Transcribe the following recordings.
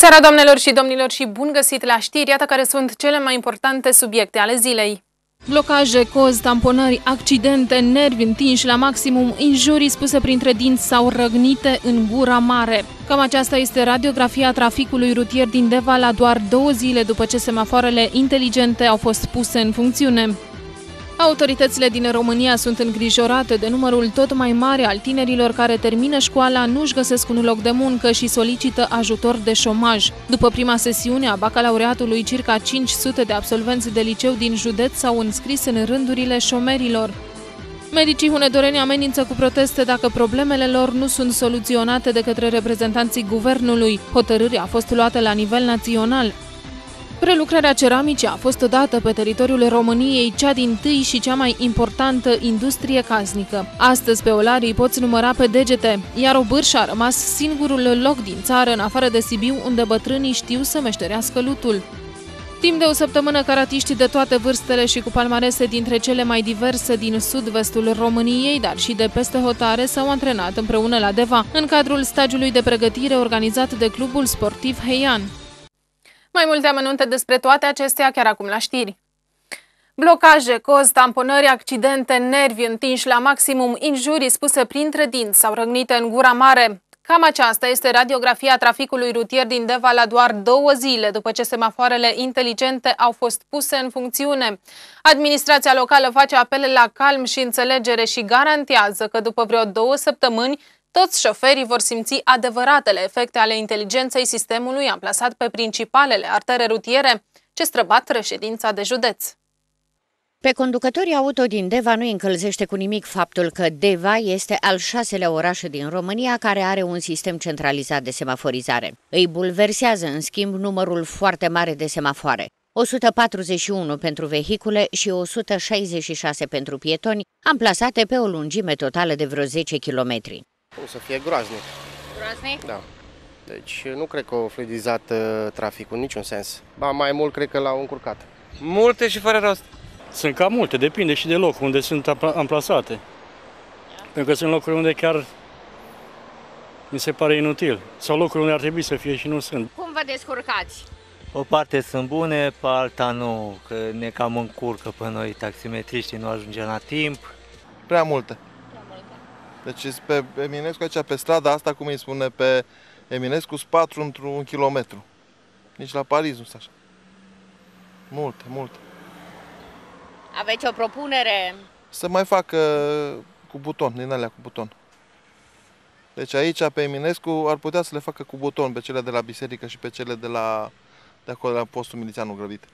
seara, doamnelor și domnilor, și bun găsit la știri, iată care sunt cele mai importante subiecte ale zilei. Blocaje, cozi, tamponări, accidente, nervi întinși la maximum, injurii spuse printre dinți sau răgnite în gura mare. Cam aceasta este radiografia traficului rutier din Deva la doar două zile după ce semafoarele inteligente au fost puse în funcțiune. Autoritățile din România sunt îngrijorate de numărul tot mai mare al tinerilor care termină școala, nu-și găsesc un loc de muncă și solicită ajutor de șomaj. După prima sesiune a bacalaureatului, circa 500 de absolvenți de liceu din județ s-au înscris în rândurile șomerilor. Medicii hunedoreni amenință cu proteste dacă problemele lor nu sunt soluționate de către reprezentanții guvernului. Hotărârea a fost luată la nivel național. Prelucrarea ceramicii a fost dată pe teritoriul României cea din tâi și cea mai importantă industrie casnică. Astăzi pe Olarii poți număra pe degete, iar Obârș a rămas singurul loc din țară, în afară de Sibiu, unde bătrânii știu să meșterească lutul. Timp de o săptămână, caratiști de toate vârstele și cu palmarese dintre cele mai diverse din sud-vestul României, dar și de peste hotare, s-au antrenat împreună la Deva, în cadrul stagiului de pregătire organizat de clubul sportiv Heian. Mai multe amănunte despre toate acestea chiar acum la știri. Blocaje, cozi, tamponări, accidente, nervi întinși la maximum, injurii spuse printre dinți sau răgnite în gura mare. Cam aceasta este radiografia traficului rutier din Deva la doar două zile după ce semafoarele inteligente au fost puse în funcțiune. Administrația locală face apele la calm și înțelegere și garantează că după vreo două săptămâni toți șoferii vor simți adevăratele efecte ale inteligenței sistemului amplasat pe principalele artere rutiere ce străbat reședința de județ. Pe conducătorii auto din Deva nu încălzește cu nimic faptul că Deva este al șaselea oraș din România care are un sistem centralizat de semaforizare. Îi bulversează, în schimb, numărul foarte mare de semafoare. 141 pentru vehicule și 166 pentru pietoni, amplasate pe o lungime totală de vreo 10 kilometri. O să fie groaznic. Groaznic? Da. Deci nu cred că au fluidizat uh, traficul în niciun sens. Ba mai mult cred că l-au încurcat. Multe și fără rost. Sunt cam multe, depinde și de loc unde sunt amplasate. Pentru că sunt locuri unde chiar mi se pare inutil. Sau locuri unde ar trebui să fie și nu sunt. Cum vă descurcați? O parte sunt bune, pe alta nu, că ne cam încurcă pe noi taximetriștii, nu ajungem la timp. Prea multe. Deci pe Eminescu aici, pe strada asta, cum îi spune, pe Eminescu, sunt patru într-un kilometru. Nici la Paris nu așa. Multe, multe. Aveți o propunere? Să mai facă cu buton, din alea cu buton. Deci aici, pe Eminescu, ar putea să le facă cu buton pe cele de la biserică și pe cele de la de acolo, de la postul milițianul grăbit.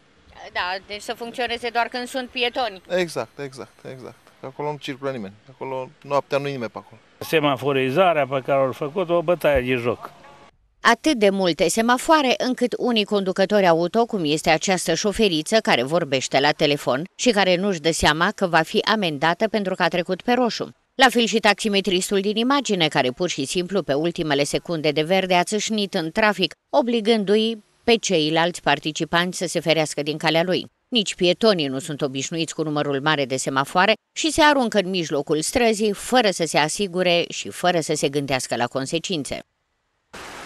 Da, deci să funcționeze doar când sunt pietoni. Exact, exact, exact. Că acolo nu circulă nimeni. Acolo noaptea nu nimeni pe acolo. Semaforizarea pe care au făcut o bătaie de joc. Atât de multe semafoare încât unii conducători auto, cum este această șoferiță care vorbește la telefon și care nu-și dă seama că va fi amendată pentru că a trecut pe roșu. La fel și taximetristul din imagine, care pur și simplu pe ultimele secunde de verde a țâșnit în trafic, obligându-i pe ceilalți participanți să se ferească din calea lui. Nici pietonii nu sunt obișnuiți cu numărul mare de semafoare și se aruncă în mijlocul străzii fără să se asigure și fără să se gândească la consecințe.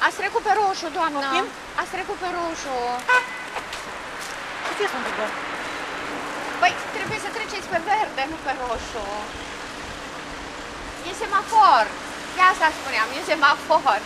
Ați trecut pe roșu, doamnă? Da. Ați trecut pe roșu. Ce Păi, trebuie să treceți pe verde, nu pe roșu. E semafor. De asta spuneam, e semafor.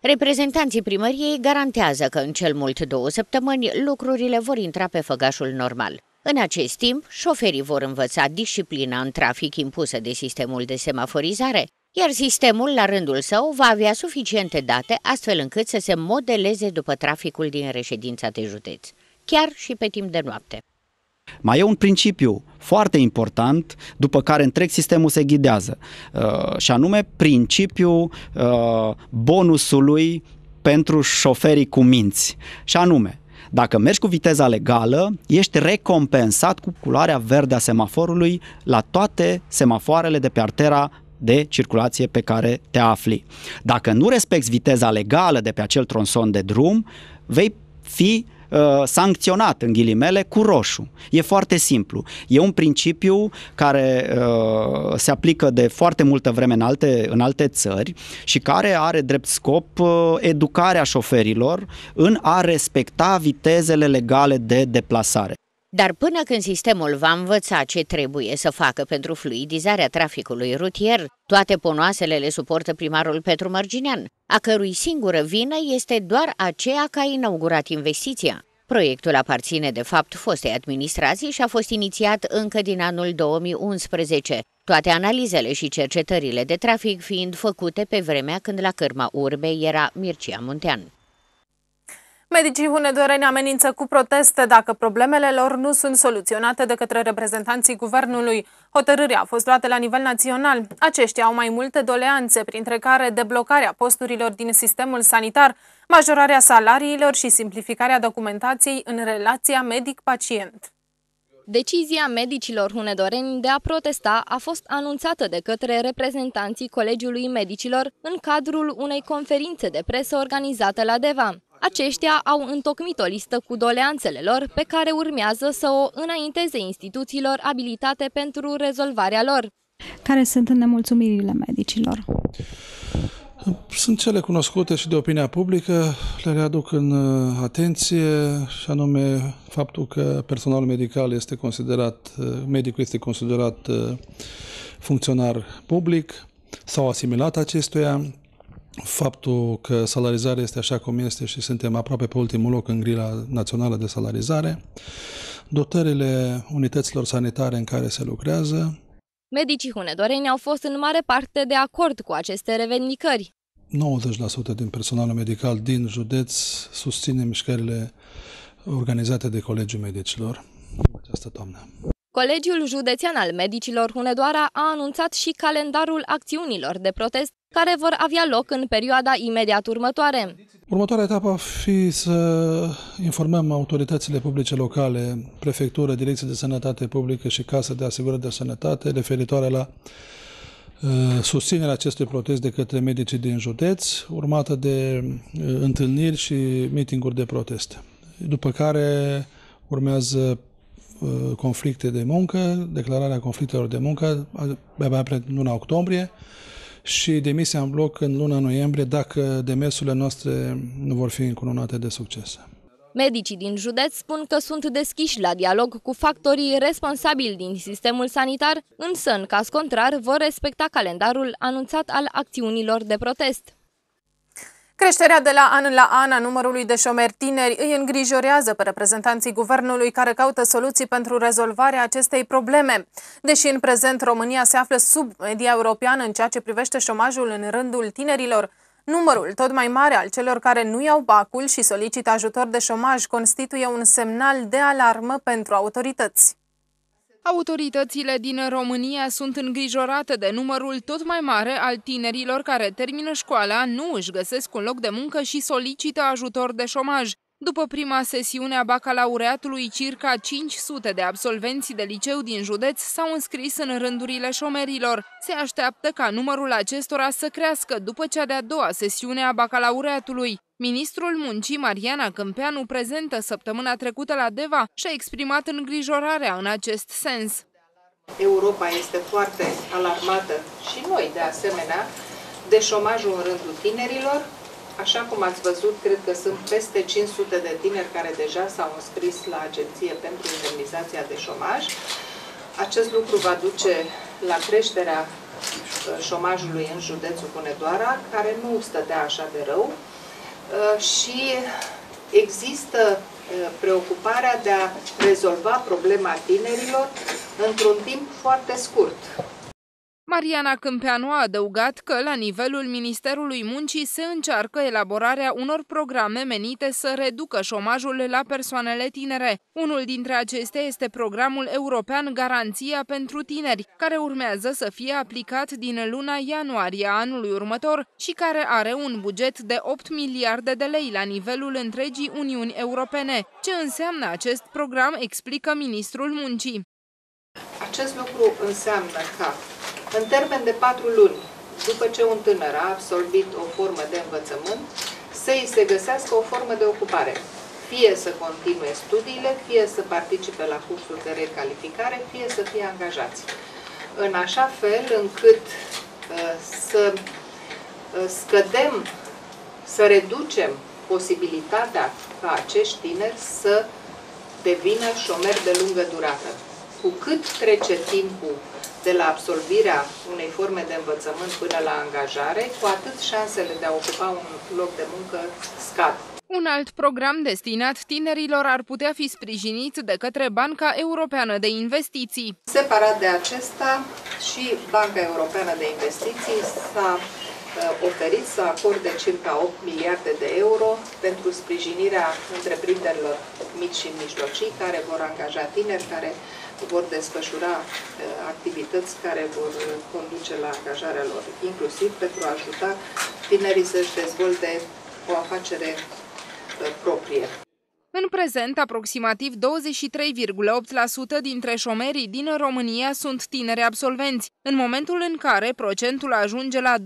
Reprezentanții primăriei garantează că în cel mult două săptămâni lucrurile vor intra pe făgașul normal. În acest timp, șoferii vor învăța disciplina în trafic impusă de sistemul de semaforizare, iar sistemul, la rândul său, va avea suficiente date astfel încât să se modeleze după traficul din reședința de județ, chiar și pe timp de noapte. Mai e un principiu foarte important după care întreg sistemul se ghidează uh, și anume principiul uh, bonusului pentru șoferii cu minți. Și anume, dacă mergi cu viteza legală, ești recompensat cu culoarea verde a semaforului la toate semafoarele de pe artera de circulație pe care te afli. Dacă nu respecti viteza legală de pe acel tronson de drum, vei fi uh, sancționat, în ghilimele, cu roșu. E foarte simplu. E un principiu care uh, se aplică de foarte multă vreme în alte, în alte țări și care are drept scop uh, educarea șoferilor în a respecta vitezele legale de deplasare. Dar până când sistemul va învăța ce trebuie să facă pentru fluidizarea traficului rutier, toate ponoasele le suportă primarul Petru Mărginean, a cărui singură vină este doar aceea că a inaugurat investiția. Proiectul aparține de fapt fostei administrații și a fost inițiat încă din anul 2011, toate analizele și cercetările de trafic fiind făcute pe vremea când la cârma urbei era Mircea Muntean. Medicii hunedoreni amenință cu proteste dacă problemele lor nu sunt soluționate de către reprezentanții guvernului. Hotărârea a fost luată la nivel național. Aceștia au mai multe doleanțe, printre care deblocarea posturilor din sistemul sanitar, majorarea salariilor și simplificarea documentației în relația medic-pacient. Decizia medicilor hunedoreni de a protesta a fost anunțată de către reprezentanții Colegiului Medicilor în cadrul unei conferințe de presă organizată la Deva. Aceștia au întocmit o listă cu doleanțele lor pe care urmează să o înainteze instituțiilor abilitate pentru rezolvarea lor. Care sunt nemulțumirile medicilor? Sunt cele cunoscute și de opinia publică, le readuc în uh, atenție și anume faptul că personalul medical este considerat, uh, medicul este considerat uh, funcționar public sau asimilat acestuia, faptul că salarizarea este așa cum este și suntem aproape pe ultimul loc în grila națională de salarizare, dotările unităților sanitare în care se lucrează. Medicii hunedoreni au fost în mare parte de acord cu aceste revendicări. 90% din personalul medical din județ susține mișcările organizate de Colegiul Medicilor această toamnă. Colegiul Județean al Medicilor Hunedoara a anunțat și calendarul acțiunilor de protest care vor avea loc în perioada imediat următoare. Următoarea etapă va fi să informăm autoritățile publice locale, prefectură, direcție de sănătate publică și casă de asigurări de sănătate referitoare la uh, susținerea acestui protest de către medicii din județ, urmată de uh, întâlniri și mitinguri de protest. După care urmează uh, conflicte de muncă, declararea conflictelor de muncă abia pe luna octombrie, și demisia în bloc în luna noiembrie dacă demersurile noastre nu vor fi încununate de succes. Medicii din județ spun că sunt deschiși la dialog cu factorii responsabili din sistemul sanitar, însă, în caz contrar, vor respecta calendarul anunțat al acțiunilor de protest. Creșterea de la an la an a numărului de șomeri tineri îi îngrijorează pe reprezentanții guvernului care caută soluții pentru rezolvarea acestei probleme. Deși în prezent România se află sub media europeană în ceea ce privește șomajul în rândul tinerilor, numărul tot mai mare al celor care nu iau bacul și solicită ajutor de șomaj constituie un semnal de alarmă pentru autorități. Autoritățile din România sunt îngrijorate de numărul tot mai mare al tinerilor care termină școala, nu își găsesc un loc de muncă și solicită ajutor de șomaj. După prima sesiune a bacalaureatului, circa 500 de absolvenți de liceu din județ s-au înscris în rândurile șomerilor. Se așteaptă ca numărul acestora să crească după cea de-a doua sesiune a bacalaureatului. Ministrul Muncii, Mariana Câmpeanu, prezentă săptămâna trecută la Deva, și-a exprimat îngrijorarea în acest sens. Europa este foarte alarmată și noi, de asemenea, de șomajul în rândul tinerilor, Așa cum ați văzut, cred că sunt peste 500 de tineri care deja s-au înscris la agenție pentru indemnizația de șomaj. Acest lucru va duce la creșterea uh, șomajului în județul Hunedoara, care nu stătea așa de rău uh, și există uh, preocuparea de a rezolva problema tinerilor într-un timp foarte scurt. Mariana Câmpeanu a adăugat că, la nivelul Ministerului Muncii, se încearcă elaborarea unor programe menite să reducă șomajul la persoanele tinere. Unul dintre acestea este programul european Garanția pentru Tineri, care urmează să fie aplicat din luna ianuarie a anului următor și care are un buget de 8 miliarde de lei la nivelul întregii Uniuni Europene. Ce înseamnă acest program, explică Ministrul Muncii. Acest lucru înseamnă că în termen de patru luni, după ce un tânăr a absolvit o formă de învățământ, să îi se găsească o formă de ocupare. fie să continue studiile, fie să participe la cursuri de recalificare, fie să fie angajați. În așa fel încât uh, să uh, scădem, să reducem posibilitatea ca acești tineri să devină șomeri de lungă durată. Cu cât trece timpul de la absolvirea unei forme de învățământ până la angajare, cu atât șansele de a ocupa un loc de muncă scad. Un alt program destinat tinerilor ar putea fi sprijinit de către Banca Europeană de Investiții. Separat de acesta, și Banca Europeană de Investiții s-a uh, oferit să acorde circa 8 miliarde de euro pentru sprijinirea întreprinderilor mici și mijlocii care vor angaja tineri, care vor desfășura uh, activități care vor conduce la angajarea lor, inclusiv pentru a ajuta tinerii să-și dezvolte o afacere proprie. În prezent, aproximativ 23,8% dintre șomerii din România sunt tineri absolvenți. În momentul în care procentul ajunge la 25%,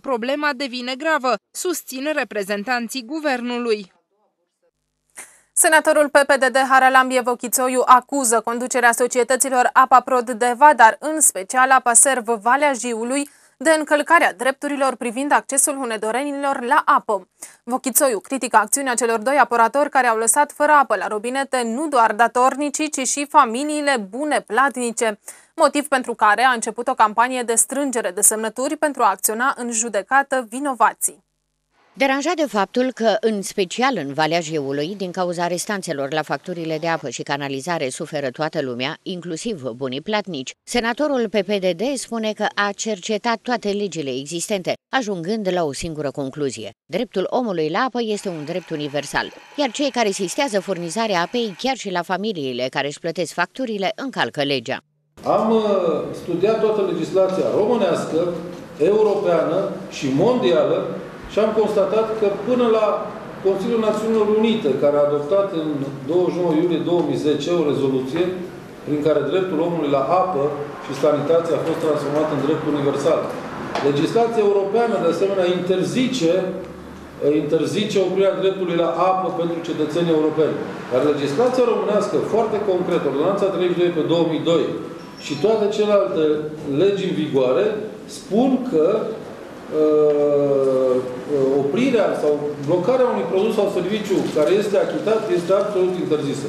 problema devine gravă, susțin reprezentanții guvernului. Senatorul PPD de Haralambie Vochițoiu acuză conducerea societăților Apaprod Deva, dar în special Apaserv Valea Jiului, de încălcarea drepturilor privind accesul hunedorenilor la apă. Vochițoiu critică acțiunea celor doi apăratori care au lăsat fără apă la robinete nu doar datornicii, ci și familiile bune platnice, motiv pentru care a început o campanie de strângere de semnături pentru a acționa în judecată vinovații. Deranjat de faptul că, în special în Valea Jeului, din cauza restanțelor la facturile de apă și canalizare suferă toată lumea, inclusiv bunii platnici, senatorul PPDD spune că a cercetat toate legile existente, ajungând la o singură concluzie. Dreptul omului la apă este un drept universal, iar cei care sistează furnizarea apei, chiar și la familiile care își plătesc facturile, încalcă legea. Am uh, studiat toată legislația românească, europeană și mondială și am constatat că până la Consiliul Națiunilor Unite, care a adoptat în 29 iulie 2010 o rezoluție prin care dreptul omului la apă și sanitație a fost transformat în drept universal. Legislația europeană, de asemenea, interzice interzice oprirea dreptului la apă pentru cetățenii europeni. Dar legislația românească, foarte concret, Ordonanța 32 pe 2002 și toate celelalte legi în vigoare, spun că uh, oprirea sau blocarea unui produs sau serviciu care este achitat este absolut interzisă.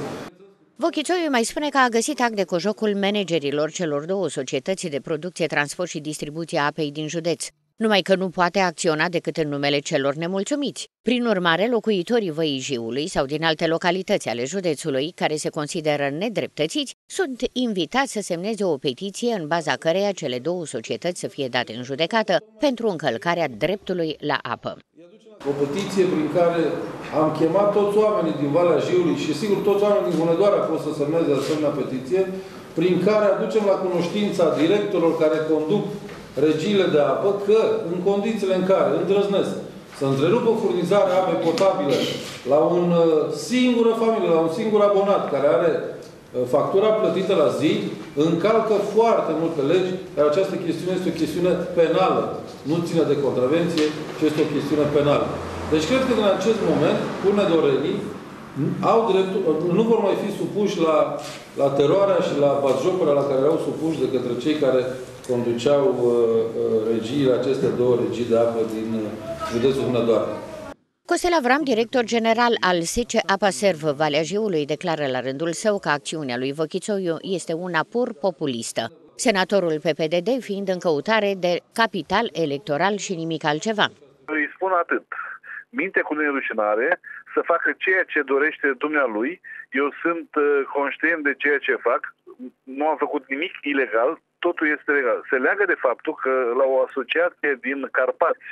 Vochicioiu mai spune că a găsit act de cojocul managerilor celor două societăți de producție, transport și distribuție a apei din județ numai că nu poate acționa decât în numele celor nemulțumiți. Prin urmare, locuitorii Văijiului sau din alte localități ale județului, care se consideră nedreptățiți, sunt invitați să semneze o petiție în baza căreia cele două societăți să fie date în judecată pentru încălcarea dreptului la apă. O petiție prin care am chemat toți oamenii din Valea Jiului și sigur toți oamenii din Hunedoara pot să semneze asemenea petiție, prin care aducem la cunoștința directorilor care conduc regiile de apă că, în condițiile în care îndrăznesc să întrerupă furnizarea apei potabile la un uh, singură familie, la un singur abonat care are uh, factura plătită la zi, încalcă foarte multe legi, iar această chestiune este o chestiune penală. Nu ține de contravenție, ci este o chestiune penală. Deci cred că în acest moment, punedorenii au dreptul, nu vor mai fi supuși la, la teroarea și la batjocura la care erau supuși de către cei care conduceau uh, uh, regiile, aceste două regii de apă din uh, județul Hunedoara. Costel Avram, director general al SECE Apa Serv Valea Jiului, declară la rândul său că acțiunea lui Văchițoiu este una pur populistă. Senatorul PPDD fiind în căutare de capital electoral și nimic altceva. Îi spun atât. Minte cu nerușinare, să facă ceea ce dorește dumnealui. Eu sunt conștient de ceea ce fac. Nu am făcut nimic ilegal, totul este legal. Se leagă de faptul că la o asociație din Carpați,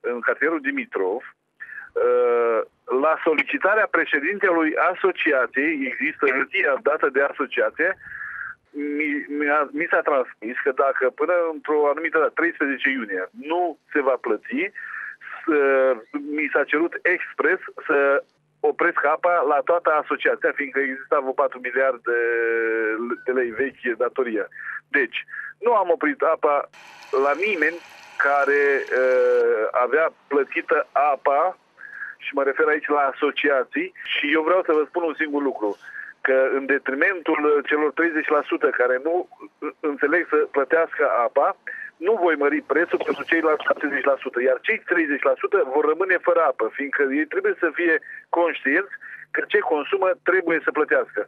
în cartierul Dimitrov, uh, la solicitarea președintelui asociației, există hârtia dată de asociație, mi, s-a transmis că dacă până într-o anumită dată, 13 iunie, nu se va plăti, mi s-a cerut expres să opresc apa la toată asociația, fiindcă există vreo 4 miliarde de lei vechi datoria. Deci, nu am oprit apa la nimeni care uh, avea plătită apa și mă refer aici la asociații și eu vreau să vă spun un singur lucru că în detrimentul celor 30% care nu înțeleg să plătească apa, nu voi mări prețul pentru ceilalți 70%, iar cei 30% vor rămâne fără apă, fiindcă ei trebuie să fie conștienți că ce consumă trebuie să plătească.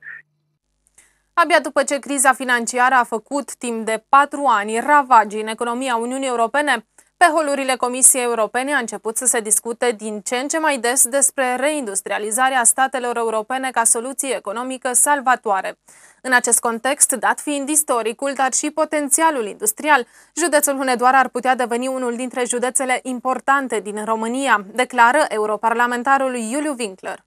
Abia după ce criza financiară a făcut timp de patru ani ravagii în economia Uniunii Europene, pe holurile Comisiei Europene a început să se discute din ce în ce mai des despre reindustrializarea statelor europene ca soluție economică salvatoare. În acest context, dat fiind istoricul, dar și potențialul industrial, județul Hunedoara ar putea deveni unul dintre județele importante din România, declară europarlamentarul Iuliu Winkler.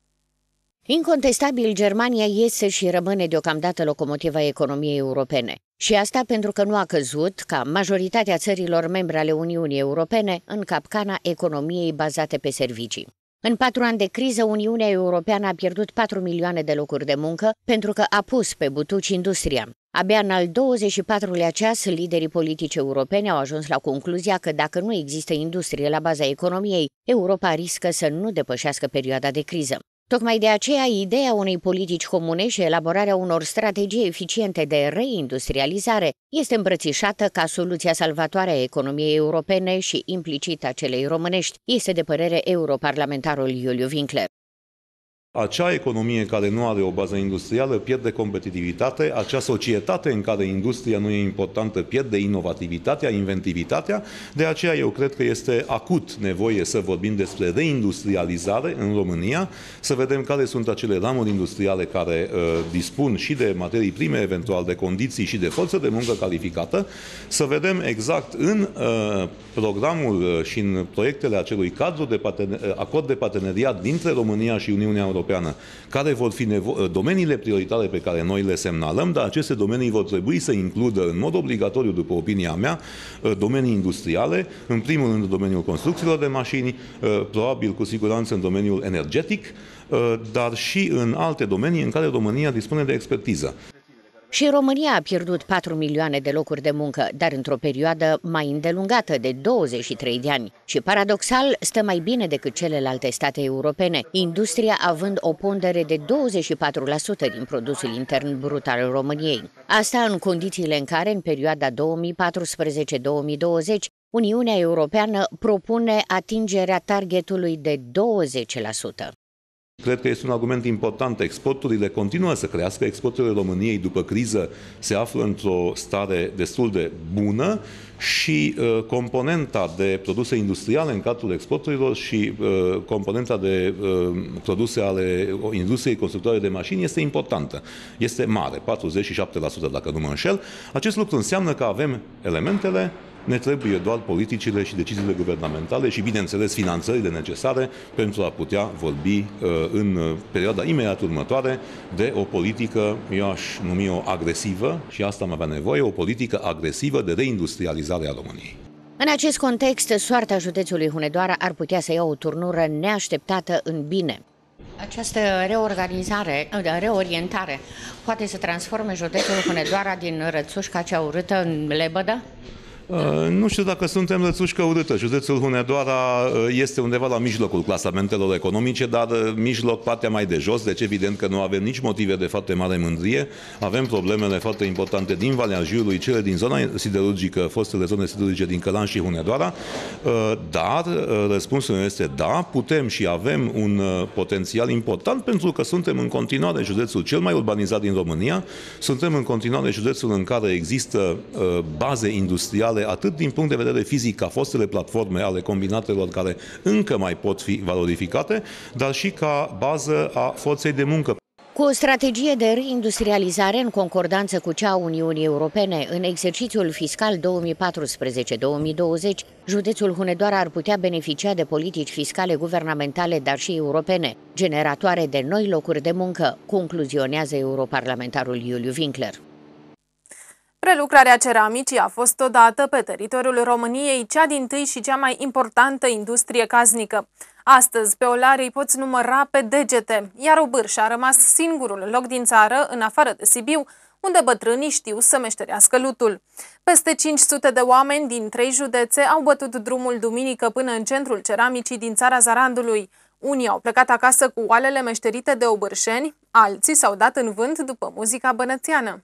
Incontestabil, Germania iese și rămâne deocamdată locomotiva economiei europene. Și asta pentru că nu a căzut, ca majoritatea țărilor membre ale Uniunii Europene, în capcana economiei bazate pe servicii. În patru ani de criză, Uniunea Europeană a pierdut 4 milioane de locuri de muncă pentru că a pus pe butuci industria. Abia în al 24-lea ceas, liderii politici europeni au ajuns la concluzia că dacă nu există industrie la baza economiei, Europa riscă să nu depășească perioada de criză. Tocmai de aceea, ideea unei politici comune și elaborarea unor strategii eficiente de reindustrializare este îmbrățișată ca soluția salvatoare a economiei europene și implicit a celei românești, este de părere europarlamentarul Iuliu Winkler. Acea economie care nu are o bază industrială pierde competitivitate, acea societate în care industria nu e importantă pierde inovativitatea, inventivitatea. De aceea eu cred că este acut nevoie să vorbim despre reindustrializare în România, să vedem care sunt acele ramuri industriale care uh, dispun și de materii prime, eventual de condiții și de forță de muncă calificată, să vedem exact în uh, programul uh, și în proiectele acelui cadru de uh, acord de parteneriat dintre România și Uniunea Europeană Europeană, care vor fi domeniile prioritare pe care noi le semnalăm, dar aceste domenii vor trebui să includă în mod obligatoriu, după opinia mea, uh, domenii industriale, în primul rând în domeniul construcțiilor de mașini, uh, probabil cu siguranță în domeniul energetic, uh, dar și în alte domenii în care România dispune de expertiză. Și România a pierdut 4 milioane de locuri de muncă, dar într-o perioadă mai îndelungată de 23 de ani. Și paradoxal, stă mai bine decât celelalte state europene, industria având o pondere de 24% din produsul intern brut al României. Asta în condițiile în care, în perioada 2014-2020, Uniunea Europeană propune atingerea targetului de 20%. Cred că este un argument important. Exporturile continuă să crească. Exporturile României după criză se află într-o stare destul de bună și uh, componenta de produse industriale în cadrul exporturilor și uh, componenta de uh, produse ale industriei constructoare de mașini este importantă. Este mare, 47% dacă nu mă înșel. Acest lucru înseamnă că avem elementele ne trebuie doar politicile și deciziile guvernamentale și, bineînțeles, finanțările necesare pentru a putea vorbi uh, în perioada imediat următoare de o politică, eu aș numi-o agresivă și asta am avea nevoie, o politică agresivă de reindustrializare a României. În acest context, soarta județului Hunedoara ar putea să ia o turnură neașteptată în bine. Această reorganizare, reorientare, poate să transforme județul Hunedoara din rățușca cea urâtă în lebădă? Uh, nu știu dacă suntem rățușcă urâtă. Județul Hunedoara uh, este undeva la mijlocul clasamentelor economice, dar uh, mijloc partea mai de jos, deci evident că nu avem nici motive de foarte mare mândrie. Avem problemele foarte importante din Valea Jiului, cele din zona siderurgică, fostele zone siderurgice din Călan și Hunedoara, dar răspunsul este da, putem și avem un potențial important pentru că suntem în continuare județul cel mai urbanizat din România, suntem în continuare județul în care există baze industriale potențiale, atât din punct de vedere fizic, ca fostele platforme ale combinatelor care încă mai pot fi valorificate, dar și ca bază a forței de muncă. Cu o strategie de reindustrializare în concordanță cu cea a Uniunii Europene, în exercițiul fiscal 2014-2020, județul Hunedoara ar putea beneficia de politici fiscale guvernamentale, dar și europene, generatoare de noi locuri de muncă, concluzionează europarlamentarul Iuliu Winkler. Prelucrarea ceramicii a fost odată pe teritoriul României cea din tâi și cea mai importantă industrie casnică. Astăzi, pe Olarei poți număra pe degete, iar Obârș a rămas singurul loc din țară, în afară de Sibiu, unde bătrânii știu să meșterească lutul. Peste 500 de oameni din trei județe au bătut drumul duminică până în centrul ceramicii din țara Zarandului, Unii au plecat acasă cu oalele meșterite de obârșeni, alții s-au dat în vânt după muzica bănățeană.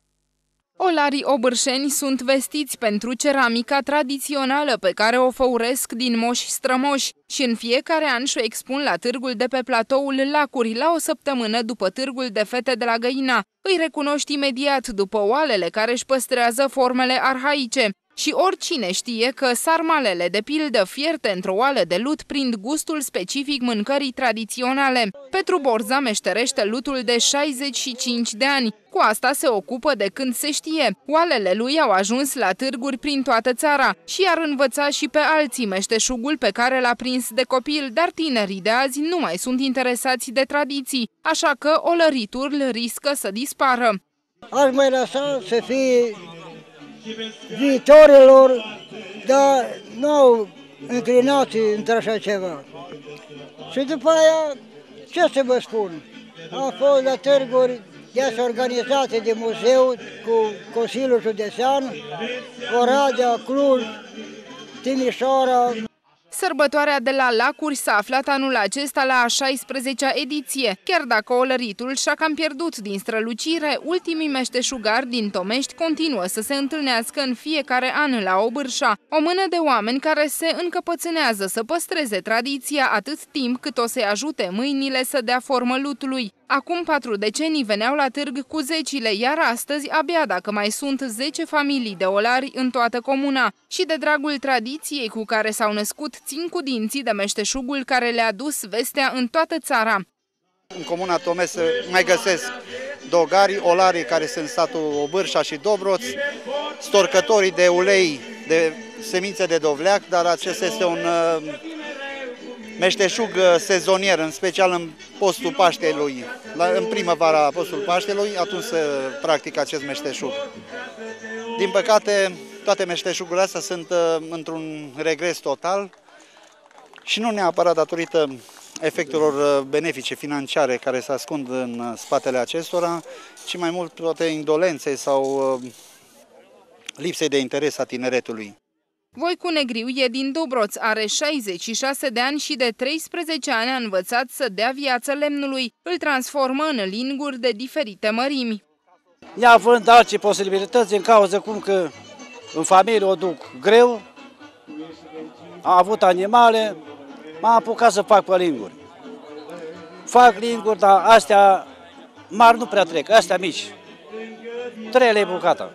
Olarii obârșeni sunt vestiți pentru ceramica tradițională pe care o făuresc din moși strămoși și în fiecare an și-o expun la târgul de pe platoul Lacuri la o săptămână după târgul de fete de la Găina. Îi recunoști imediat după oalele care își păstrează formele arhaice. Și oricine știe că sarmalele, de pildă fierte într-o oală de lut, prind gustul specific mâncării tradiționale. Petru Borza meșterește lutul de 65 de ani. Cu asta se ocupă de când se știe. Oalele lui au ajuns la târguri prin toată țara și ar învăța și pe alții meșteșugul pe care l-a prins de copil, dar tinerii de azi nu mai sunt interesați de tradiții, așa că olăritul riscă să dispară. Aș mai lăsa să fie viitorilor, dar nu au înclinații într-așa ceva. Și după aia, ce să vă spun, a fost la târguri de organizate de muzeu cu Consiliul Județean, Oradea, Cluj, Timișoara, Sărbătoarea de la Lacuri s-a aflat anul acesta la a 16-a ediție. Chiar dacă olăritul și-a cam pierdut din strălucire, ultimii meșteșugari din Tomești continuă să se întâlnească în fiecare an la Obârșa. O mână de oameni care se încăpățânează să păstreze tradiția atât timp cât o să-i ajute mâinile să dea formă lutului. Acum patru decenii veneau la târg cu zecile, iar astăzi abia dacă mai sunt 10 familii de olari în toată comuna. Și de dragul tradiției cu care s-au născut, țin cu dinții de meșteșugul care le-a dus vestea în toată țara. În comuna Tomes mai găsesc dogari, olarii care sunt satul Obârșa și Dobroț, storcătorii de ulei de semințe de dovleac, dar acesta este un uh, meșteșug uh, sezonier, în special în postul Paștelui, la, în primăvara postul Paștelui, atunci se practică acest meșteșug. Din păcate, toate meșteșugurile astea sunt uh, într-un regres total și nu neapărat datorită efectelor uh, benefice financiare care se ascund în spatele acestora, ci mai mult toate indolenței sau lipsei de interes a tineretului. Voicu Negriu e din Dobroț, are 66 de ani și de 13 ani a învățat să dea viață lemnului. Îl transformă în linguri de diferite mărimi. Ea având alte posibilități în cauza cum că în familie o duc greu, am avut animale, m-am apucat să fac pe linguri. Fac linguri, dar astea mari nu prea trec, astea mici. Trei lei bucata.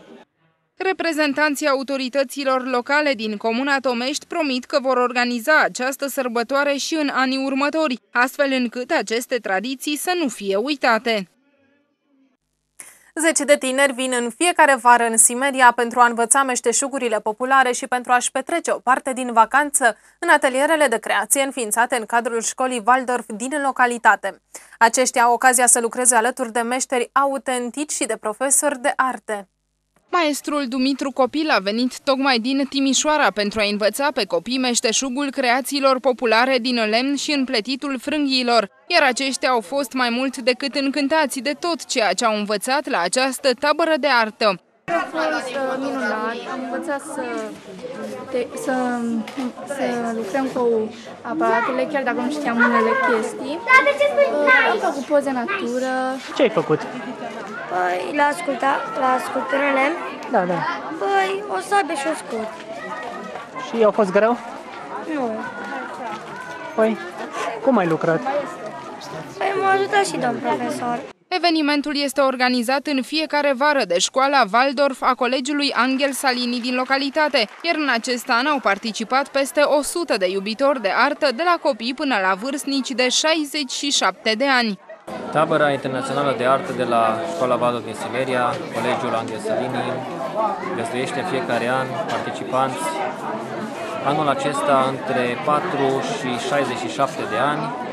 Reprezentanții autorităților locale din Comuna Tomești promit că vor organiza această sărbătoare și în anii următori, astfel încât aceste tradiții să nu fie uitate. Zece de tineri vin în fiecare vară în Simeria pentru a învăța meșteșugurile populare și pentru a-și petrece o parte din vacanță în atelierele de creație înființate în cadrul școlii Waldorf din localitate. Aceștia au ocazia să lucreze alături de meșteri autentici și de profesori de arte. Maestrul Dumitru Copil a venit tocmai din Timișoara pentru a învăța pe copii meșteșugul creațiilor populare din lemn și împletitul frânghiilor, iar aceștia au fost mai mult decât încântați de tot ceea ce au învățat la această tabără de artă. A fost uh, minunat, am învățat să, te, să, să lucrăm cu aparatele, chiar dacă nu știam unele chestii. Uh, am făcut poze natură. Ce ai făcut? Păi, la, asculta, la sculpturile? Da, da. Păi, o sabie și o scurt. Și a fost greu? Nu. Păi, cum ai lucrat? Păi, m-a ajutat și domn profesor. Evenimentul este organizat în fiecare vară de școala Waldorf a colegiului Angel Salini din localitate, iar în acest an au participat peste 100 de iubitori de artă de la copii până la vârstnici de 67 de ani. Tabăra internațională de artă de la Școala Waldorf din Siberia, Colegiul Angel Salini, găzduiește în fiecare an participanți anul acesta între 4 și 67 de ani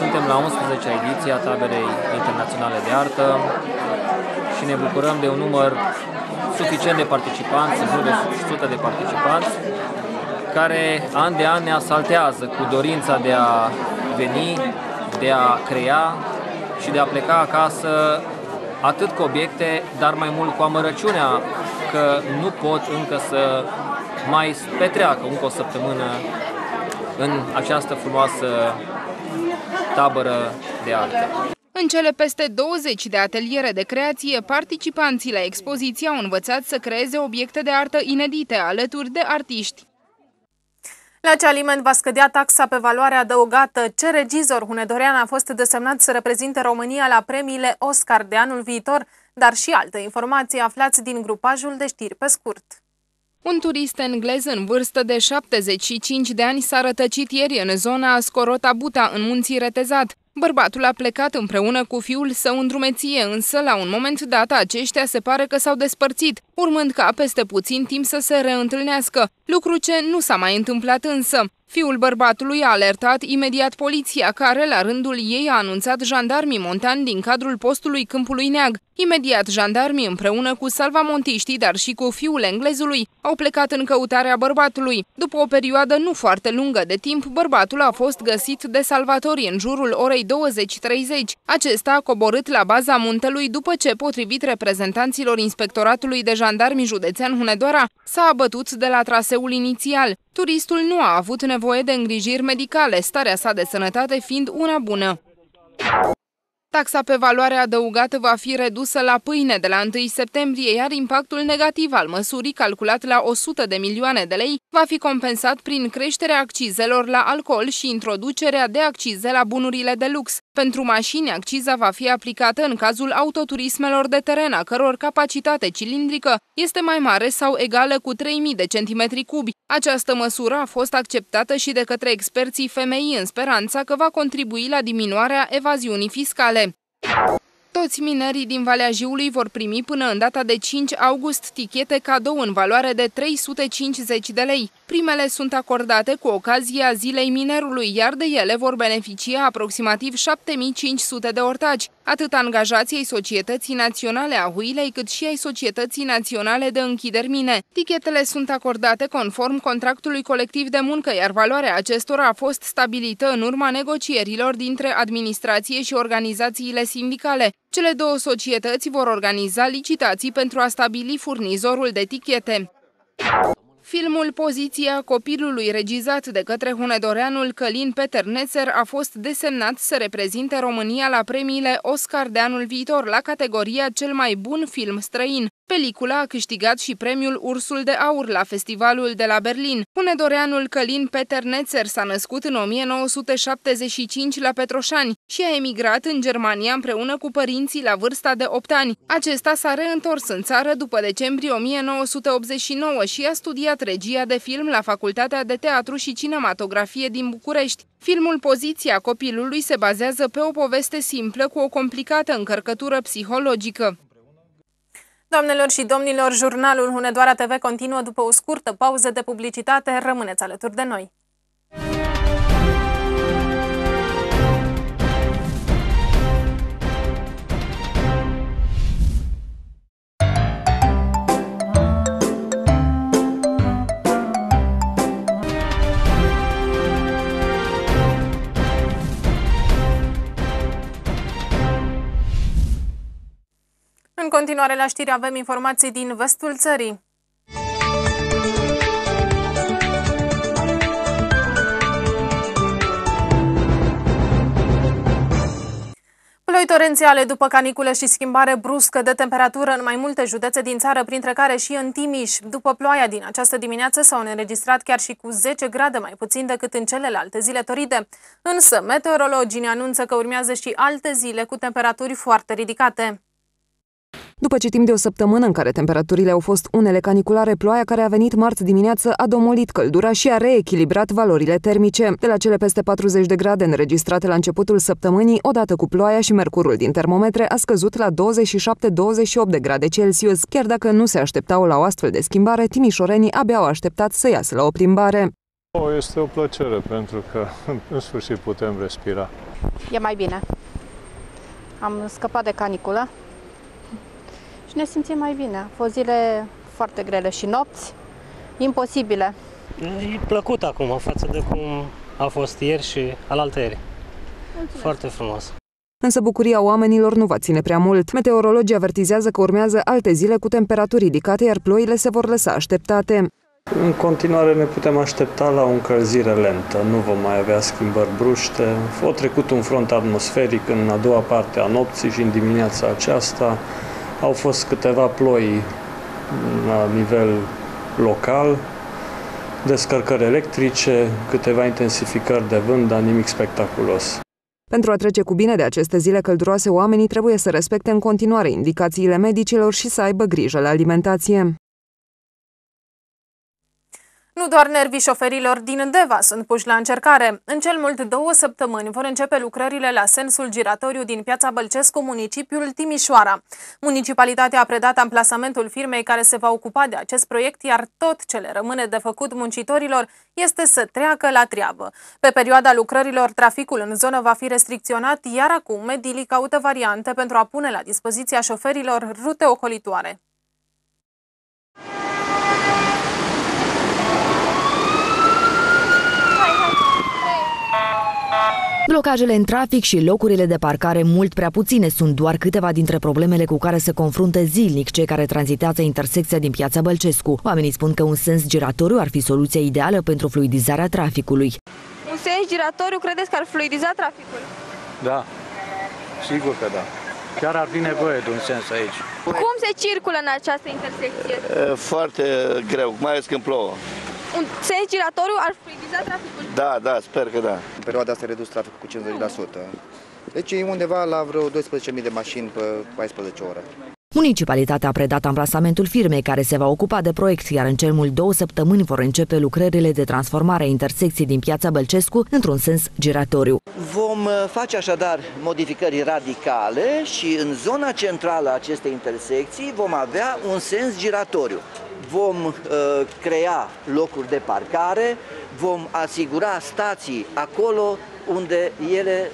suntem la 11-a ediție a taberei internaționale de artă și ne bucurăm de un număr suficient de participanți, în jur de 100 de participanți, care an de an ne asaltează cu dorința de a veni, de a crea și de a pleca acasă atât cu obiecte, dar mai mult cu amărăciunea că nu pot încă să mai petreacă încă o săptămână în această frumoasă tabără de artă. În cele peste 20 de ateliere de creație, participanții la expoziție au învățat să creeze obiecte de artă inedite alături de artiști. La ce aliment va scădea taxa pe valoare adăugată? Ce regizor hunedorean a fost desemnat să reprezinte România la premiile Oscar de anul viitor? Dar și alte informații aflați din grupajul de știri pe scurt. Un turist englez în vârstă de 75 de ani s-a rătăcit ieri în zona Scorota Buta, în munții Retezat. Bărbatul a plecat împreună cu fiul său în drumeție, însă la un moment dat aceștia se pare că s-au despărțit, urmând ca peste puțin timp să se reîntâlnească, lucru ce nu s-a mai întâmplat însă. Fiul bărbatului a alertat imediat poliția, care la rândul ei a anunțat jandarmii montani din cadrul postului Câmpului Neag. Imediat jandarmii împreună cu salvamontiștii, dar și cu fiul englezului, au plecat în căutarea bărbatului. După o perioadă nu foarte lungă de timp, bărbatul a fost găsit de salvatori în jurul orei 20.30. Acesta a coborât la baza muntelui după ce, potrivit reprezentanților Inspectoratului de Jandarmi Județean Hunedoara, s-a abătut de la traseul inițial. Turistul nu a avut nevoie de îngrijiri medicale, starea sa de sănătate fiind una bună. Taxa pe valoare adăugată va fi redusă la pâine de la 1 septembrie, iar impactul negativ al măsurii, calculat la 100 de milioane de lei, va fi compensat prin creșterea accizelor la alcool și introducerea de accize la bunurile de lux. Pentru mașini, acciza va fi aplicată în cazul autoturismelor de teren, a căror capacitate cilindrică este mai mare sau egală cu 3000 de centimetri cubi. Această măsură a fost acceptată și de către experții femei în speranța că va contribui la diminuarea evaziunii fiscale. Toți minerii din Valea Jiului vor primi până în data de 5 august tichete cadou în valoare de 350 de lei. Primele sunt acordate cu ocazia Zilei Minerului, iar de ele vor beneficia aproximativ 7500 de ortaci, atât angajații ai Societății Naționale a Huilei, cât și ai Societății Naționale de Închideri Mine. Tichetele sunt acordate conform contractului colectiv de muncă, iar valoarea acestora a fost stabilită în urma negocierilor dintre administrație și organizațiile sindicale. Cele două societăți vor organiza licitații pentru a stabili furnizorul de tichete. Filmul Poziția copilului, regizat de către hunedoreanul Călin Peter Netzer, a fost desemnat să reprezinte România la premiile Oscar de anul viitor la categoria cel mai bun film străin. Pelicula a câștigat și premiul Ursul de Aur la festivalul de la Berlin. Hunedoreanul Călin Peter Netzer s-a născut în 1975 la Petroșani și a emigrat în Germania împreună cu părinții la vârsta de 8 ani. Acesta s-a reîntors în țară după decembrie 1989 și a studiat regia de film la Facultatea de Teatru și Cinematografie din București. Filmul Poziția copilului se bazează pe o poveste simplă cu o complicată încărcătură psihologică. Doamnelor și domnilor, jurnalul Hunedoara TV continuă după o scurtă pauză de publicitate. Rămâneți alături de noi! Continuare la știri avem informații din vestul țării. Ploi torențiale după caniculă și schimbare bruscă de temperatură în mai multe județe din țară, printre care și în Timiș. După ploaia din această dimineață s-au înregistrat chiar și cu 10 grade mai puțin decât în celelalte zile toride. Însă, meteorologii ne anunță că urmează și alte zile cu temperaturi foarte ridicate. După ce timp de o săptămână în care temperaturile au fost unele caniculare, ploaia care a venit marți dimineață a domolit căldura și a reechilibrat valorile termice. De la cele peste 40 de grade înregistrate la începutul săptămânii, odată cu ploaia și mercurul din termometre a scăzut la 27-28 de grade Celsius. Chiar dacă nu se așteptau la o astfel de schimbare, timișorenii abia au așteptat să iasă la o plimbare. Este o plăcere pentru că în sfârșit putem respira. E mai bine. Am scăpat de caniculă și ne simțim mai bine. Au fost zile foarte grele și nopți imposibile. E plăcut acum față de cum a fost ieri și alaltă ieri. Foarte frumos. Însă bucuria oamenilor nu va ține prea mult. Meteorologii avertizează că urmează alte zile cu temperaturi ridicate, iar ploile se vor lăsa așteptate. În continuare ne putem aștepta la o încălzire lentă, nu vom mai avea schimbări bruște. A trecut un front atmosferic în a doua parte a nopții și în dimineața aceasta. Au fost câteva ploi la nivel local, descărcări electrice, câteva intensificări de vânt, dar nimic spectaculos. Pentru a trece cu bine de aceste zile călduroase, oamenii trebuie să respecte în continuare indicațiile medicilor și să aibă grijă la alimentație. Nu doar nervii șoferilor din Deva sunt puși la încercare. În cel mult două săptămâni vor începe lucrările la sensul giratoriu din Piața Bălcescu, municipiul Timișoara. Municipalitatea a predat amplasamentul firmei care se va ocupa de acest proiect, iar tot ce le rămâne de făcut muncitorilor este să treacă la treabă. Pe perioada lucrărilor, traficul în zonă va fi restricționat, iar acum medilii caută variante pentru a pune la dispoziția șoferilor rute ocolitoare. Blocajele în trafic și locurile de parcare mult prea puține sunt doar câteva dintre problemele cu care se confruntă zilnic cei care tranzitează intersecția din piața Bălcescu. Oamenii spun că un sens giratoriu ar fi soluția ideală pentru fluidizarea traficului. Un sens giratoriu credeți că ar fluidiza traficul? Da, sigur că da. Chiar ar fi nevoie de un sens aici. Cum se circulă în această intersecție? Foarte greu, mai ales când plouă un sens giratoriu ar fluidiza traficul? Da, da, sper că da. În perioada asta redus traficul cu 50%. Deci e undeva la vreo 12.000 de mașini pe 14 ore. Municipalitatea a predat amplasamentul firmei care se va ocupa de proiect, iar în cel mult două săptămâni vor începe lucrările de transformare a intersecției din piața Bălcescu într-un sens giratoriu. Vom uh, face așadar modificări radicale și în zona centrală a acestei intersecții vom avea un sens giratoriu vom uh, crea locuri de parcare, vom asigura stații acolo unde ele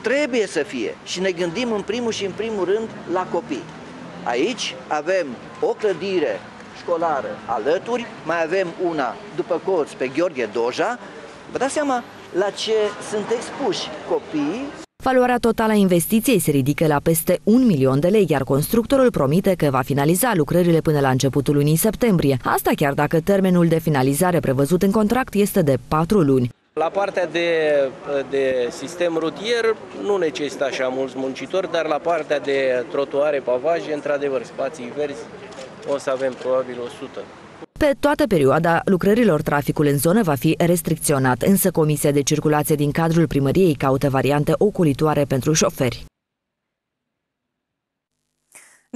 trebuie să fie și ne gândim în primul și în primul rând la copii. Aici avem o clădire școlară alături, mai avem una după colț pe Gheorghe Doja. Vă dați seama la ce sunt expuși copiii Valoarea totală a investiției se ridică la peste un milion de lei, iar constructorul promite că va finaliza lucrările până la începutul lunii septembrie. Asta chiar dacă termenul de finalizare prevăzut în contract este de patru luni. La partea de, de sistem rutier nu necesită așa mulți muncitori, dar la partea de trotuare, pavaje, într-adevăr, spații verzi, o să avem probabil 100. Pe toată perioada lucrărilor, traficul în zonă va fi restricționat, însă Comisia de Circulație din cadrul primăriei caută variante oculitoare pentru șoferi.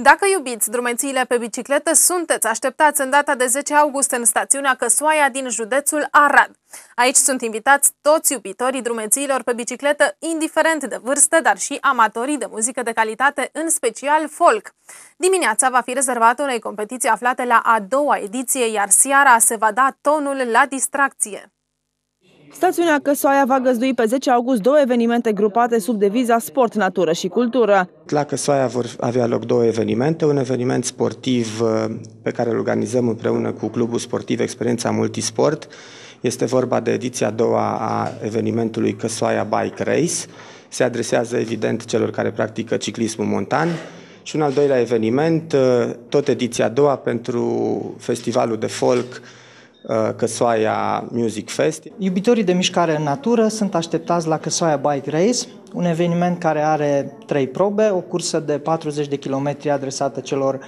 Dacă iubiți drumețiile pe bicicletă, sunteți așteptați în data de 10 august în stațiunea Căsoaia din județul Arad. Aici sunt invitați toți iubitorii drumețiilor pe bicicletă, indiferent de vârstă, dar și amatorii de muzică de calitate, în special folk. Dimineața va fi rezervată unei competiții aflate la a doua ediție, iar seara se va da tonul la distracție. Stațiunea Căsoaia va găzdui pe 10 august două evenimente grupate sub deviza Sport, Natură și Cultură. La Căsoaia vor avea loc două evenimente. Un eveniment sportiv uh, pe care îl organizăm împreună cu Clubul Sportiv Experiența Multisport. Este vorba de ediția a doua a evenimentului Căsoaia Bike Race. Se adresează evident celor care practică ciclismul montan. Și un al doilea eveniment, uh, tot ediția a doua pentru festivalul de folk Uh, Căsoaia Music Fest. Iubitorii de mișcare în natură sunt așteptați la Căsoaia Bike Race, un eveniment care are trei probe, o cursă de 40 de kilometri adresată celor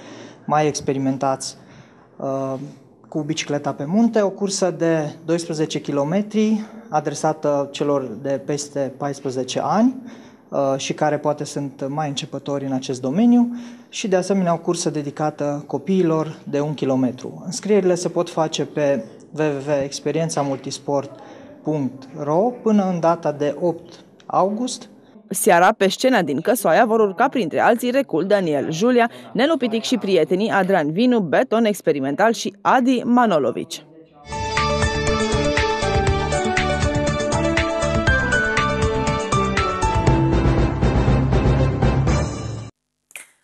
mai experimentați uh, cu bicicleta pe munte, o cursă de 12 km adresată celor de peste 14 ani uh, și care poate sunt mai începători în acest domeniu și de asemenea o cursă dedicată copiilor de un kilometru. Înscrierile se pot face pe www.experiențamultisport.ro până în data de 8 august. Seara, pe scena din Căsoaia, vor urca printre alții Recul, Daniel, Julia, Nelu Pitic și prietenii Adrian Vinu, Beton Experimental și Adi Manolovici.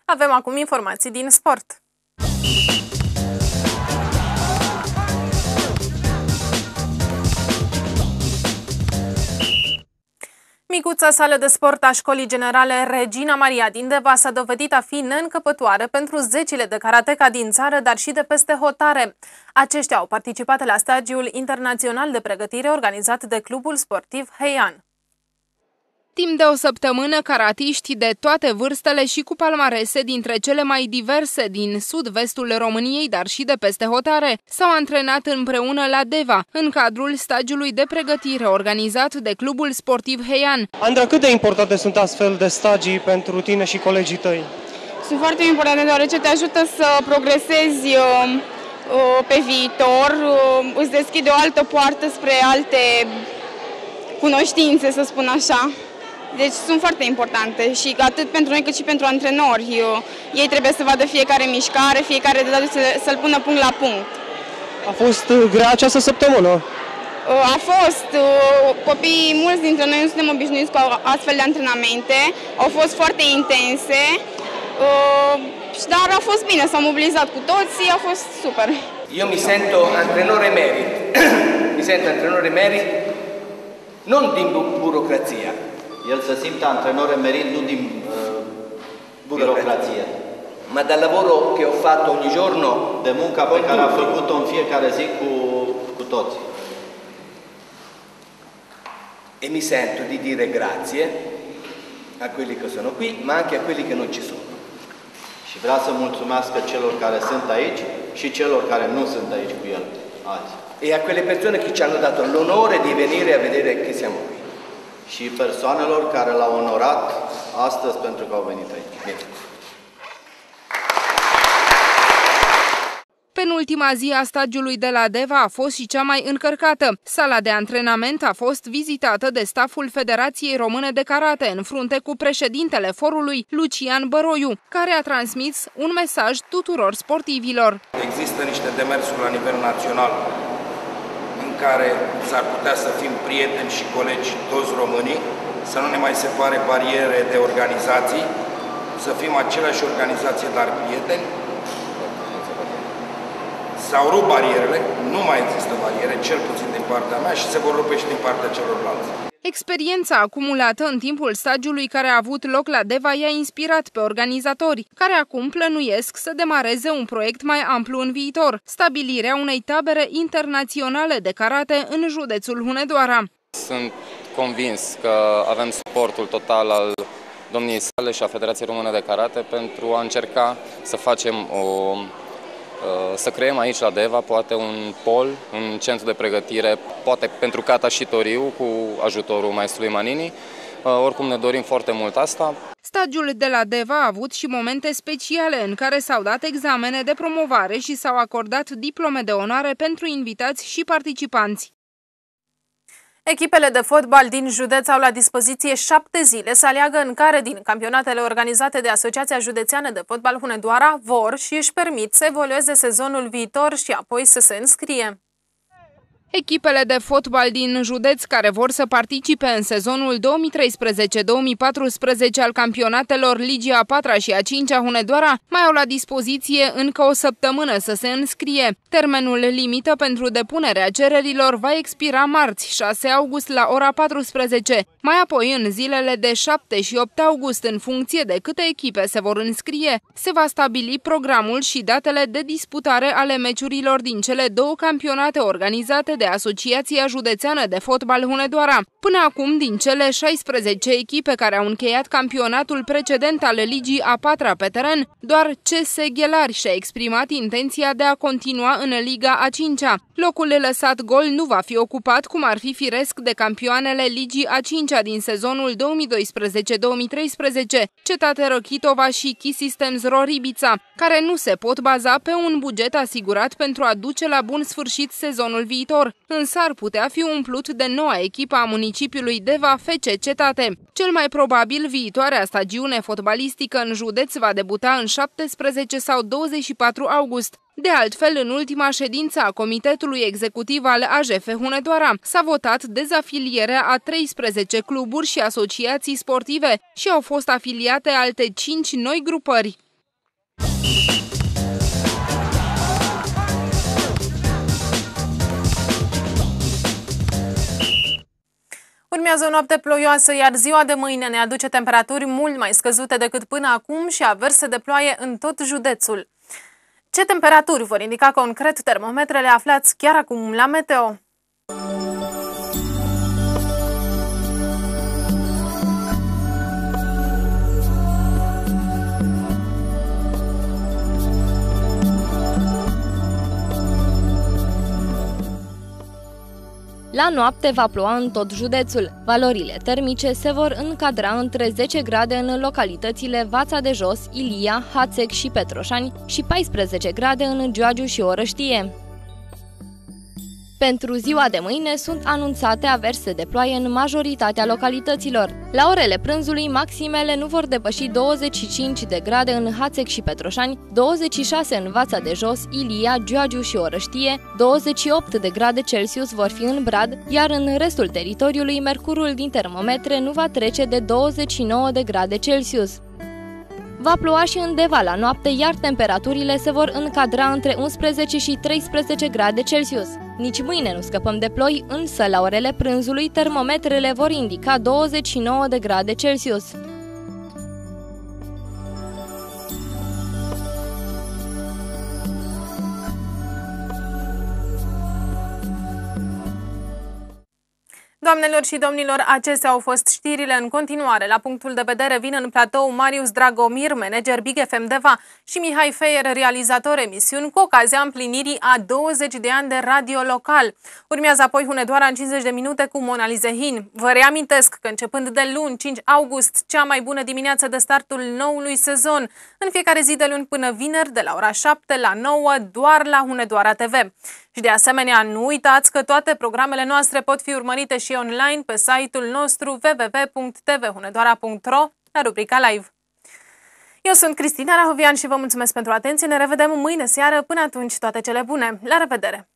Avem acum informații din sport. Micul Micuța sală de sport a școlii generale Regina Maria din Deva s-a dovedit a fi neîncăpătoare pentru zecile de karateca din țară, dar și de peste hotare. Aceștia au participat la stagiul internațional de pregătire organizat de clubul sportiv Heian. Timp de o săptămână, caratiști de toate vârstele și cu palmarese dintre cele mai diverse din sud-vestul României, dar și de peste hotare, s-au antrenat împreună la Deva, în cadrul stagiului de pregătire organizat de clubul sportiv Heian. Andra, cât de importante sunt astfel de stagii pentru tine și colegii tăi? Sunt foarte importante, deoarece te ajută să progresezi uh, uh, pe viitor, uh, îți deschide o altă poartă spre alte cunoștințe, să spun așa. Deci sunt foarte importante și atât pentru noi cât și pentru antrenori. Eu, ei trebuie să vadă fiecare mișcare, fiecare de să, să-l pună punct la punct. A fost uh, grea această săptămână? Uh, a fost. Uh, copiii, mulți dintre noi nu suntem obișnuiți cu astfel de antrenamente. Au fost foarte intense, dar a fost bine, s-au mobilizat cu toții, a fost super. Eu mi sento antrenor emerit. mi sento antrenor emerit non din burocrazia, el se simte antrenor emerit nu din uh, birocrație. Ma dal lavoro che ho fatto ogni giorno de munca pe care a făcut-o în fiecare zi cu, cu toți. E mi sento di dire grazie a quelli che sono qui, ma anche a quelli che non ci sono. Și vrea să mulțumească celor care sunt aici și celor care nu sunt aici cu el azi. E a quelle persone che ci hanno dato l'onore di venire a vedere che siamo qui și persoanelor care l-au onorat astăzi pentru că au venit aici. Penultima zi a stagiului de la Deva a fost și cea mai încărcată. Sala de antrenament a fost vizitată de staful Federației Române de Karate în frunte cu președintele forului, Lucian Băroiu, care a transmis un mesaj tuturor sportivilor. Există niște demersuri la nivel național care s-ar putea să fim prieteni și colegi toți românii, să nu ne mai separe bariere de organizații, să fim aceleași organizații, dar prieteni. S-au rupt barierele, nu mai există bariere, cel puțin din partea mea și se vor rupe și din partea celorlalți. Experiența acumulată în timpul stagiului care a avut loc la Deva i-a inspirat pe organizatori, care acum plănuiesc să demareze un proiect mai amplu în viitor, stabilirea unei tabere internaționale de karate în județul Hunedoara. Sunt convins că avem suportul total al domniei sale și a Federației Române de Karate pentru a încerca să facem o Uh, să creăm aici la Deva poate un pol, un centru de pregătire, poate pentru Cata și Toriu cu ajutorul maestrului Manini. Uh, oricum ne dorim foarte mult asta. Stagiul de la Deva a avut și momente speciale în care s-au dat examene de promovare și s-au acordat diplome de onoare pentru invitați și participanți. Echipele de fotbal din județ au la dispoziție șapte zile să aleagă în care din campionatele organizate de Asociația Județeană de Fotbal Hunedoara vor și își permit să evolueze sezonul viitor și apoi să se înscrie. Echipele de fotbal din județ care vor să participe în sezonul 2013-2014 al campionatelor Ligii a 4 și a 5 a Hunedoara mai au la dispoziție încă o săptămână să se înscrie. Termenul limită pentru depunerea cererilor va expira marți, 6 august la ora 14. Mai apoi, în zilele de 7 și 8 august, în funcție de câte echipe se vor înscrie, se va stabili programul și datele de disputare ale meciurilor din cele două campionate organizate de Asociația Județeană de Fotbal Hunedoara. Până acum, din cele 16 echipe care au încheiat campionatul precedent al Ligii a patra pe teren, doar CS Ghelari și-a exprimat intenția de a continua în Liga a cincea. Locul lăsat gol nu va fi ocupat, cum ar fi firesc de campioanele Ligii a cincea din sezonul 2012-2013, Cetate Rochitova și Key Systems Roribița, care nu se pot baza pe un buget asigurat pentru a duce la bun sfârșit sezonul viitor însă ar putea fi umplut de noua echipă a municipiului Deva FC Cetate. Cel mai probabil viitoarea stagiune fotbalistică în județ va debuta în 17 sau 24 august. De altfel, în ultima ședință a Comitetului Executiv al AJF Hunedoara s-a votat dezafilierea a 13 cluburi și asociații sportive și au fost afiliate alte 5 noi grupări. Urmează o noapte ploioasă, iar ziua de mâine ne aduce temperaturi mult mai scăzute decât până acum și averse de ploaie în tot județul. Ce temperaturi vor indica concret termometrele aflați chiar acum la Meteo? La noapte va ploua în tot județul. Valorile termice se vor încadra între 10 grade în localitățile Vața de Jos, Ilia, Hațec și Petroșani și 14 grade în Gioagiu și Orăștie. Pentru ziua de mâine sunt anunțate averse de ploaie în majoritatea localităților. La orele prânzului, maximele nu vor depăși 25 de grade în Hațec și Petroșani, 26 în Vața de Jos, Ilia, Gioagiu și Orăștie, 28 de grade Celsius vor fi în Brad, iar în restul teritoriului mercurul din termometre nu va trece de 29 de grade Celsius. Va ploua și în Deva la noapte, iar temperaturile se vor încadra între 11 și 13 grade Celsius. Nici mâine nu scăpăm de ploi, însă la orele prânzului termometrele vor indica 29 de grade Celsius. Doamnelor și domnilor, acestea au fost știrile în continuare. La punctul de vedere vin în platou Marius Dragomir, manager Big FM Deva și Mihai Feier, realizator emisiuni, cu ocazia împlinirii a 20 de ani de radio local. Urmează apoi Hunedoara în 50 de minute cu Mona Lizehin. Vă reamintesc că începând de luni, 5 august, cea mai bună dimineață de startul noului sezon, în fiecare zi de luni până vineri, de la ora 7 la 9, doar la Hunedoara TV. Și de asemenea, nu uitați că toate programele noastre pot fi urmărite și online pe site-ul nostru www.tvhunedoara.ro la rubrica live. Eu sunt Cristina Rahovian și vă mulțumesc pentru atenție. Ne revedem mâine seară. Până atunci, toate cele bune. La revedere!